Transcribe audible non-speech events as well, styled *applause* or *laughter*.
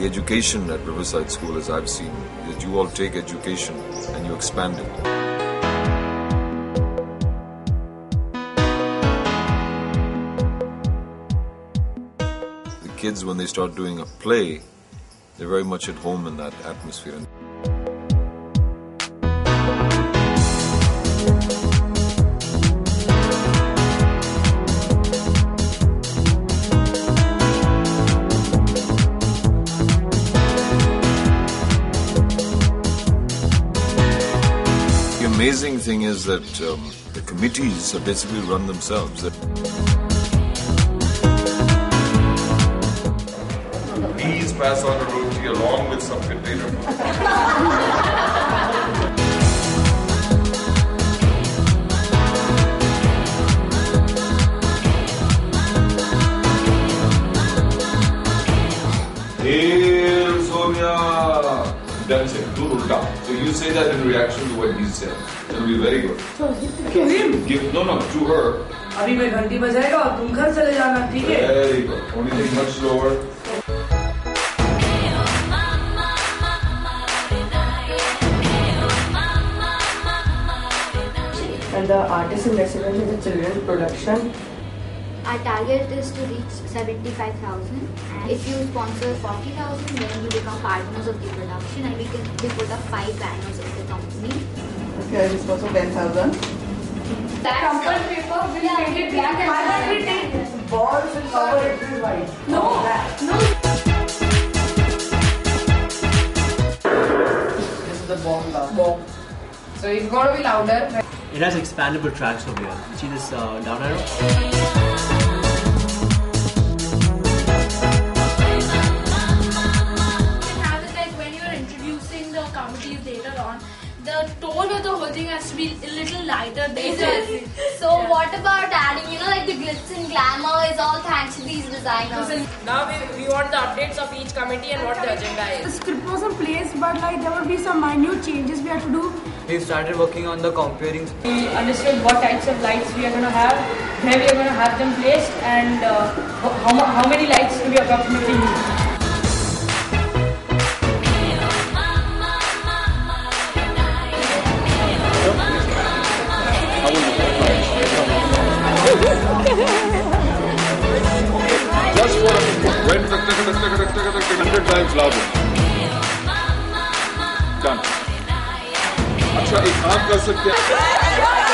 The education at Riverside School, as I've seen, is you all take education and you expand it. The kids, when they start doing a play, they're very much at home in that atmosphere. Amazing thing is that um, the committees are basically run themselves. Please pass on a roti along with some container. Hail Sonia! That's it. Do ulta. So you say that in reaction to what he said. It'll be very good. To him? Give no no to her. अभी मैं घंटी बजाएगा और तुम घर चले जाना ठीक है Very good. Only thing much slower. And the artist in residence is a children's production. our target is to reach 75,000 mm-hmm. if you sponsor 40,000 then you become partners of the production and we can we put up five banners of the company. Okay, this was 10,000. Crumpled paper will make it black and Why don't we take balls and cover it with white? It's gonna be louder. It has expandable tracks over here. See this uh, down arrow? have it like when you're introducing the committees later on, the tone of the whole thing has to be a little lighter. Basically. *laughs* So what about adding, you know, like the glitz and glamour is all thanks to these designers. Now we, we want the updates of each committee and what the agenda is. The script was in place, but like there will be some minute changes we have to do. We started working on the comparing. We understood what types of lights we are going to have, where we are going to have them placed, and uh, how, mu- how many lights do we approximately need. Just for a when hundred times louder. Done. अच्छा एक काम कर सकते हैं।